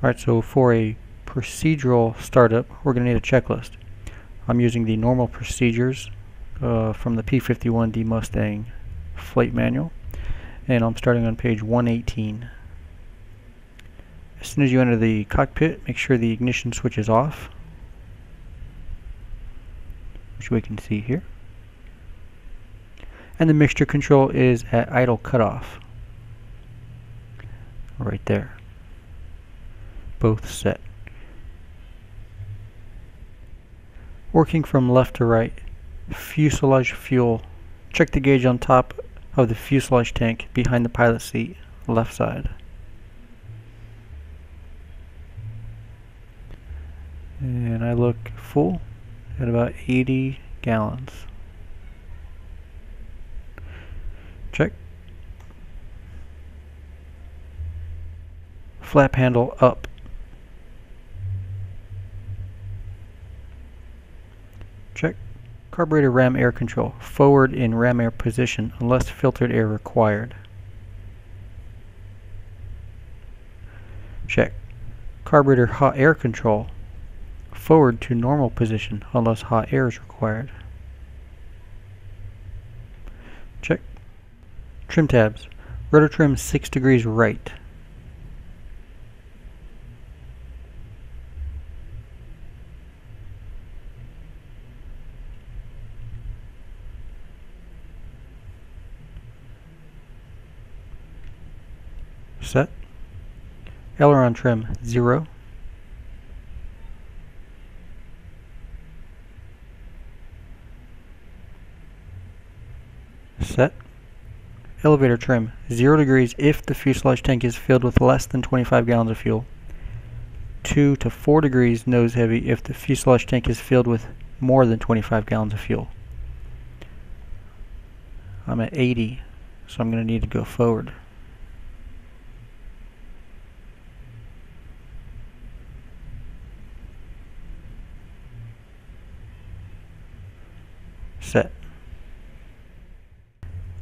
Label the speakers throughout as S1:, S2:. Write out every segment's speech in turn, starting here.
S1: Alright, so for a procedural startup, we're going to need a checklist. I'm using the normal procedures uh, from the P51D Mustang flight manual, and I'm starting on page 118. As soon as you enter the cockpit, make sure the ignition switch is off, which we can see here. And the mixture control is at idle cutoff, right there. Both set. Working from left to right, fuselage fuel. Check the gauge on top of the fuselage tank behind the pilot seat, left side. And I look full at about 80 gallons. Check. Flap handle up. Check. Carburetor ram air control. Forward in ram air position unless filtered air required. Check. Carburetor hot air control. Forward to normal position unless hot air is required. Check. Trim tabs. Rudder trim 6 degrees right. Set. Aileron trim 0. Set. Elevator trim 0 degrees if the fuselage tank is filled with less than 25 gallons of fuel. 2 to 4 degrees nose heavy if the fuselage tank is filled with more than 25 gallons of fuel. I'm at 80, so I'm going to need to go forward. Set.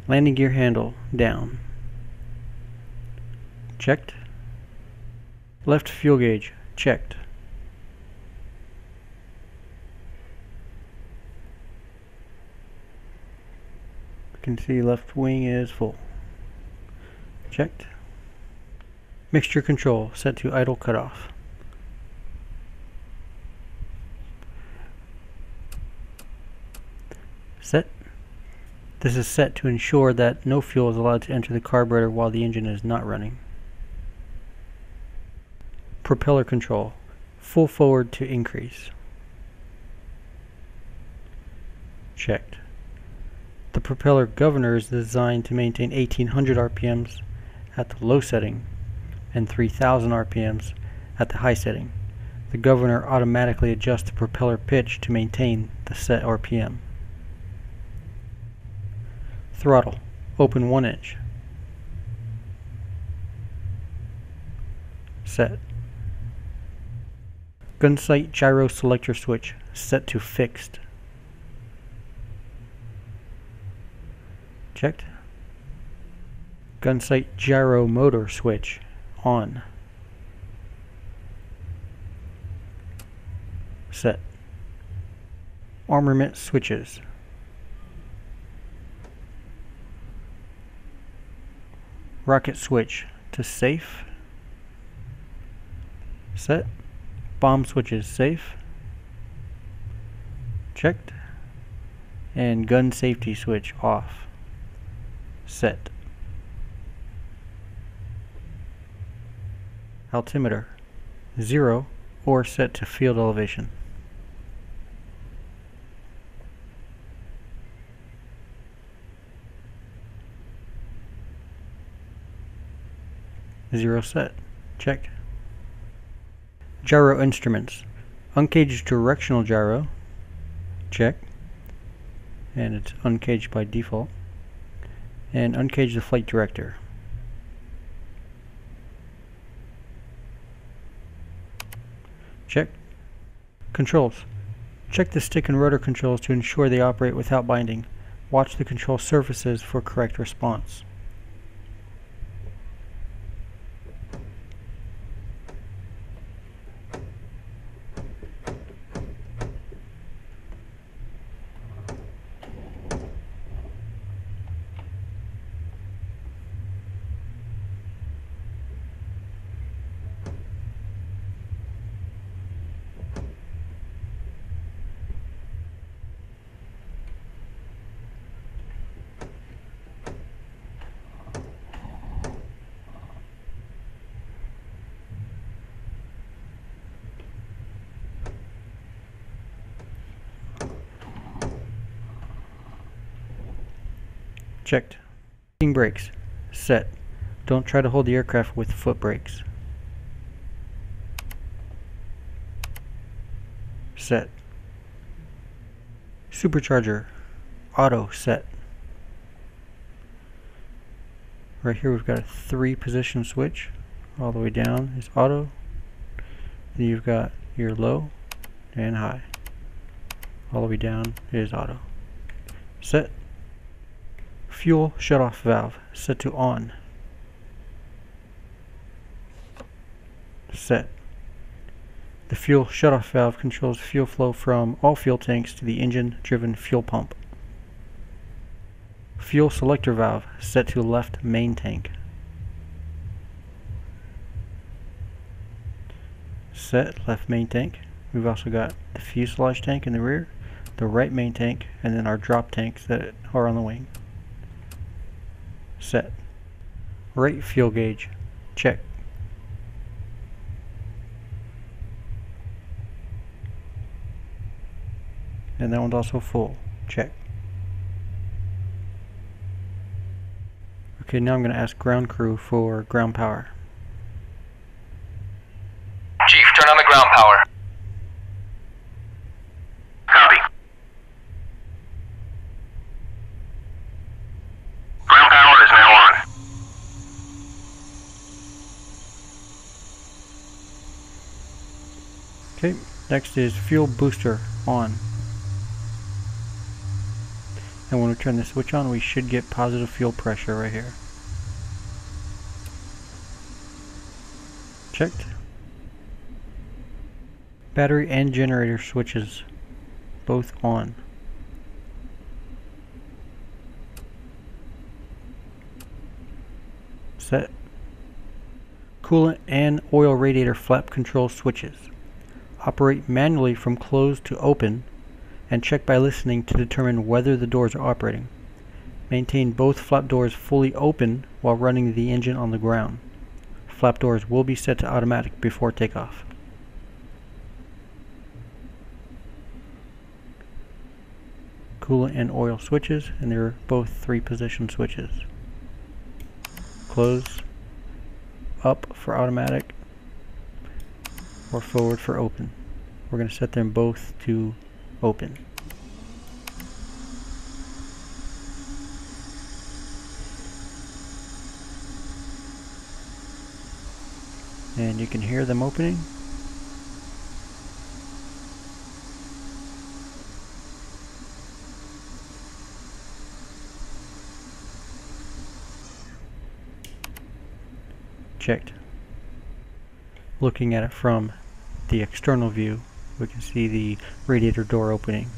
S1: Landing gear handle down. Checked. Left fuel gauge checked. You can see left wing is full. Checked. Mixture control set to idle cutoff. Set. This is set to ensure that no fuel is allowed to enter the carburetor while the engine is not running. Propeller control. Full forward to increase. Checked. The propeller governor is designed to maintain 1800 RPMs at the low setting and 3000 RPMs at the high setting. The governor automatically adjusts the propeller pitch to maintain the set RPM. Throttle. Open 1 inch. Set. Gun sight gyro selector switch set to fixed. Checked. Gun sight gyro motor switch on. Set. Armament switches rocket switch to safe. Set. Bomb switch is safe. Checked. And gun safety switch off. Set. Altimeter. 0 or set to field elevation Zero set. Check. Gyro instruments. Uncaged directional gyro. Check. And it's uncaged by default. And uncage the flight director. Check. Controls. Check the stick and rudder controls to ensure they operate without binding. Watch the control surfaces for correct response. Checked. Brakes. Set. Don't try to hold the aircraft with foot brakes. Set. Supercharger. Auto set. Right here we've got a three position switch. All the way down is auto. Then you've got your low and high. All the way down is auto. Set. Fuel shutoff valve set to on. Set. The fuel shutoff valve controls fuel flow from all fuel tanks to the engine-driven fuel pump. Fuel selector valve set to left main tank. Set left main tank. We've also got the fuselage tank in the rear, the right main tank, and then our drop tanks that are on the wing. Set. Right fuel gauge. Check. And that one's also full. Check. Okay, now I'm going to ask ground crew for ground power.
S2: Chief, turn on the ground power. Copy. Ground power is now on.
S1: Okay, next is fuel booster on. And when we turn the switch on, we should get positive fuel pressure right here. Checked. Battery and generator switches both on. Set. Coolant and oil radiator flap control switches. Operate manually from closed to open and check by listening to determine whether the doors are operating. Maintain both flap doors fully open while running the engine on the ground. Flap doors will be set to automatic before takeoff. Coolant and oil switches, and they're both three position switches. Close, up for automatic, or forward for open. We're going to set them both to open. And you can hear them opening. Checked. Looking at it from the external view, we can see the radiator door opening.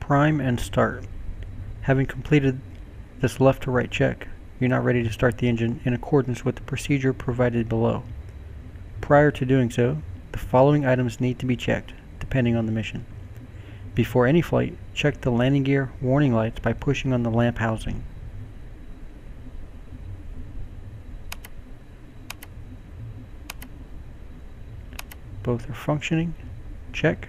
S1: Prime and start. Having completed this left to right check, you're now ready to start the engine in accordance with the procedure provided below. Prior to doing so, the following items need to be checked, depending on the mission. Before any flight, check the landing gear warning lights by pushing on the lamp housing. Both are functioning. Check.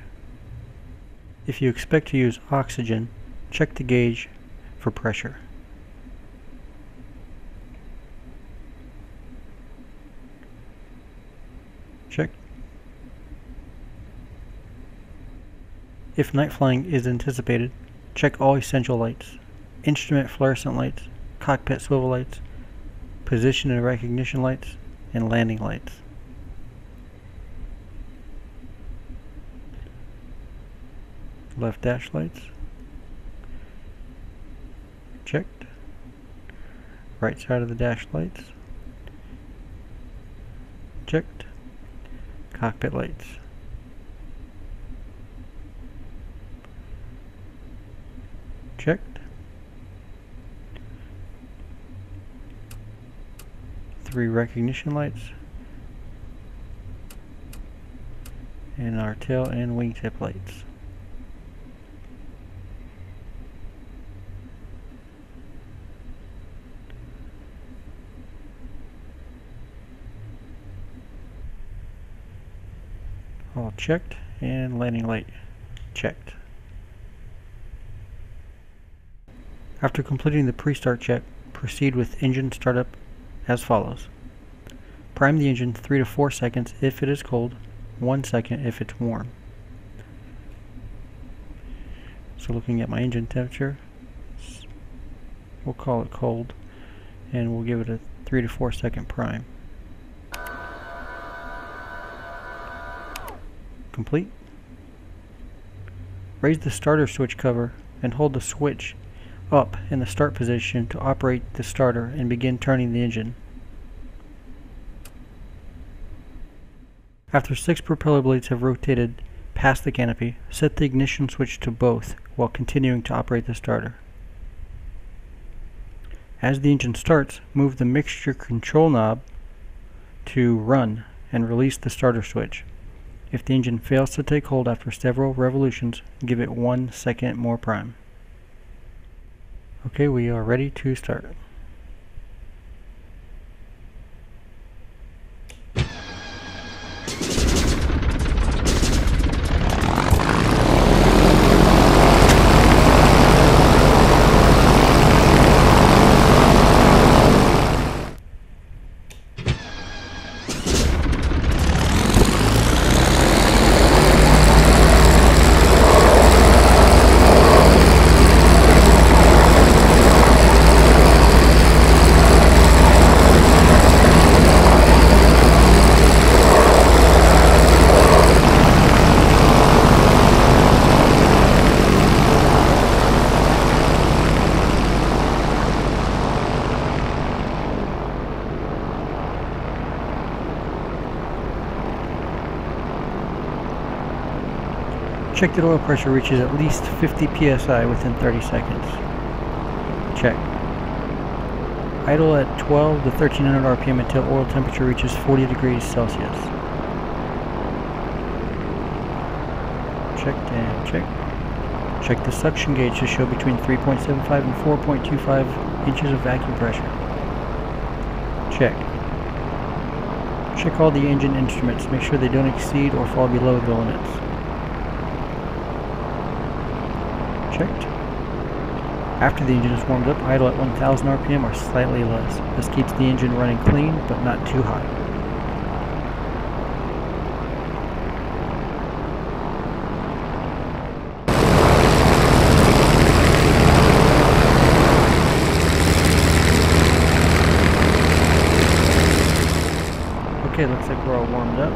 S1: If you expect to use oxygen, check the gauge for pressure. Check. If night flying is anticipated, check all essential lights, instrument fluorescent lights, cockpit swivel lights, position and recognition lights, and landing lights. Left dash lights. Checked. Right side of the dash lights. Checked cockpit lights. three recognition lights and our tail and wingtip lights. All checked and landing light checked. After completing the pre-start check, proceed with engine startup as follows. Prime the engine 3 to 4 seconds if it is cold, 1 second if it's warm. So looking at my engine temperature, we'll call it cold, and we'll give it a 3 to 4 second prime. Complete. Raise the starter switch cover and hold the switch up in the start position to operate the starter and begin turning the engine. After six propeller blades have rotated past the canopy, set the ignition switch to both while continuing to operate the starter. As the engine starts, move the mixture control knob to run and release the starter switch. If the engine fails to take hold after several revolutions, give it one second more prime. Okay, we are ready to start. Check oil pressure reaches at least 50 psi within 30 seconds. Check. Idle at 12 to 1300 RPM until oil temperature reaches 40 degrees Celsius. Checked and check. Check the suction gauge to show between 3.75 and 4.25 inches of vacuum pressure. Check. Check all the engine instruments. Make sure they don't exceed or fall below the limits. Checked. After the engine is warmed up, idle at 1000 RPM or slightly less. This keeps the engine running clean, but not too hot. Okay, looks like we're all warmed up.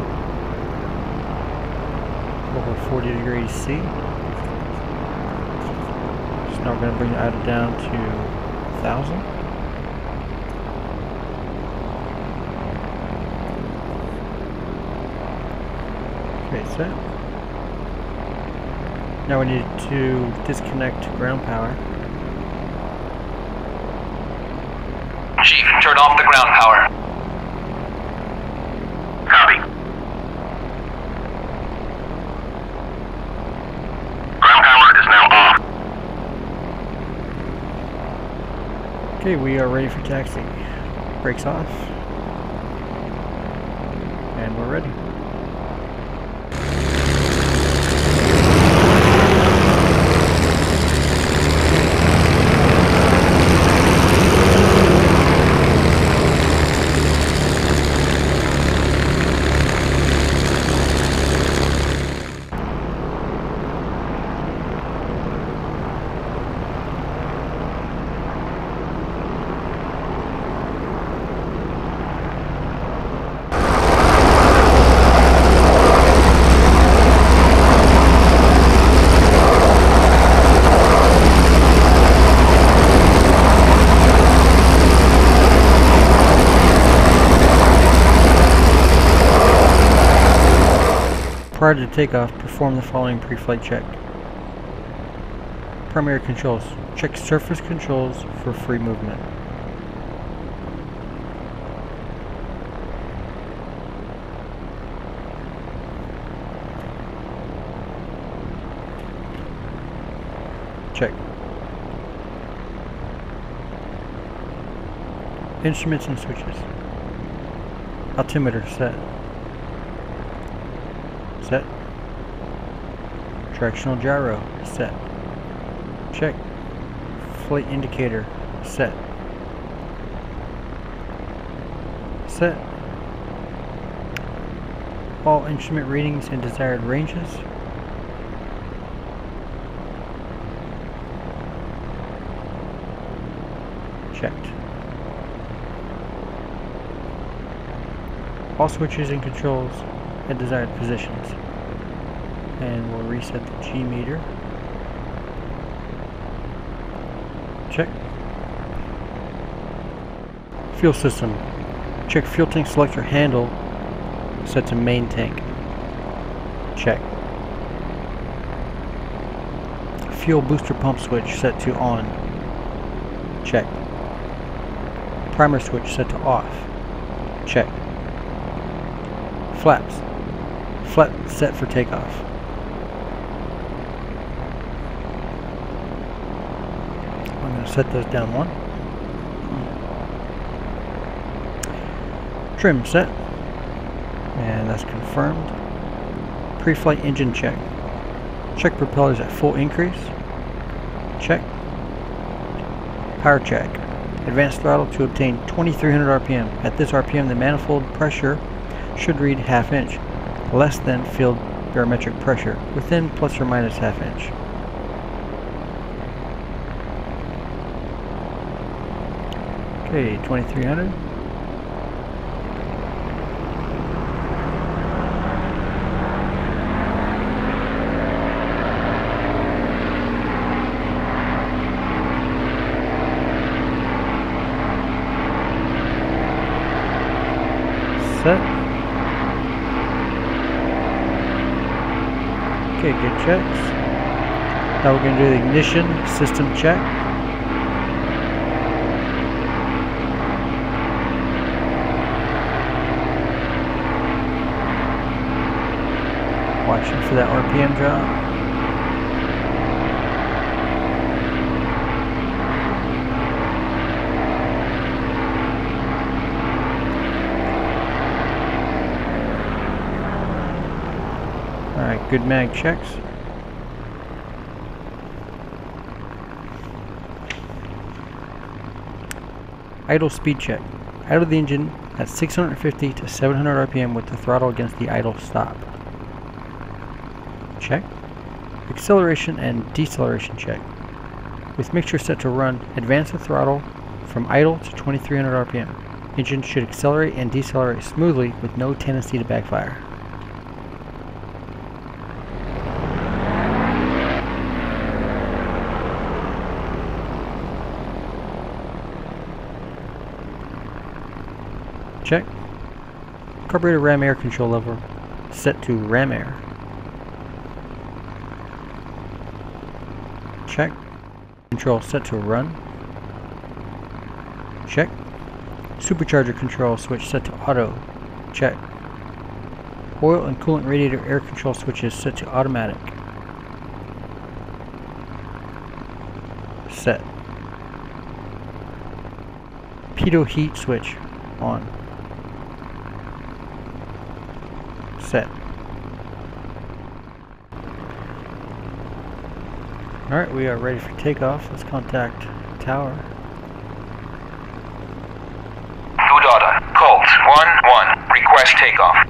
S1: Over 40 degrees C. Now we're going to bring the down to 1,000. Okay, set. Now we need to disconnect ground power.
S2: Chief, turn off the ground power. Copy. Ground power is now off.
S1: Okay, we are ready for taxi. Brakes off. And we're ready. Prior to takeoff, perform the following pre-flight check. Primary controls. Check surface controls for free movement. Check. Instruments and switches. Altimeter set. Set. Directional gyro. Set. Check. Flight indicator. Set. Set. All instrument readings and desired ranges. Checked. All switches and controls at desired positions. And we'll reset the G meter. Check. Fuel system. Check fuel tank selector handle set to main tank. Check. Fuel booster pump switch set to on. Check. Primer switch set to off. Check. Flaps. Flap set for takeoff. I'm going to set those down one. Trim set. And that's confirmed. Pre-flight engine check. Check propellers at full increase. Check. Power check. Advanced throttle to obtain 2300 RPM. At this RPM the manifold pressure should read half inch, less than field barometric pressure, within plus or minus half inch. Okay, 2300. Set. Okay, good checks. Now we're going to do the ignition system check. Watching for that RPM drop. Alright, good mag checks. Idle speed check. Idle the engine at 650 to 700 RPM with the throttle against the idle stop. Check. Acceleration and deceleration check. With mixture set to run, advance the throttle from idle to 2300 RPM. Engine should accelerate and decelerate smoothly with no tendency to backfire. Check. Carburetor ram air control level set to ram air. Check. Control set to run. Check. Supercharger control switch set to auto. Check. Oil and coolant radiator air control switches set to automatic. Set. Pitot heat switch on. Set. Alright, we are ready for takeoff. Let's contact tower.
S2: Blue Data, Colt 1-1, request takeoff.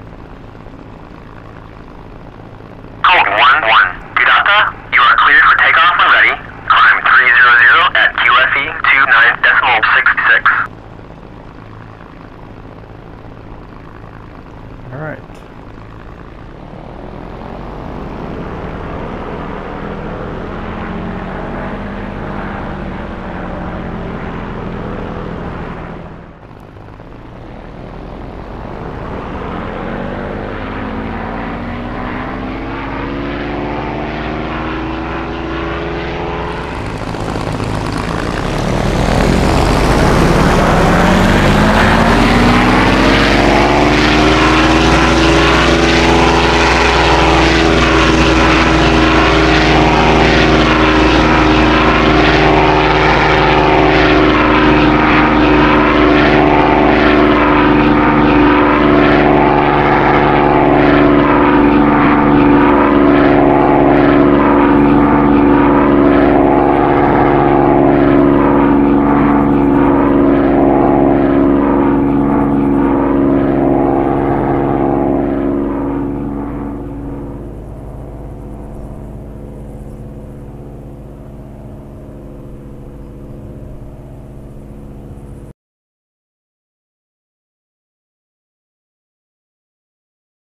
S3: Colt 1-1. Gudauta, you are cleared for takeoff when ready. Climb 300 at QFE 29.66.
S1: Alright.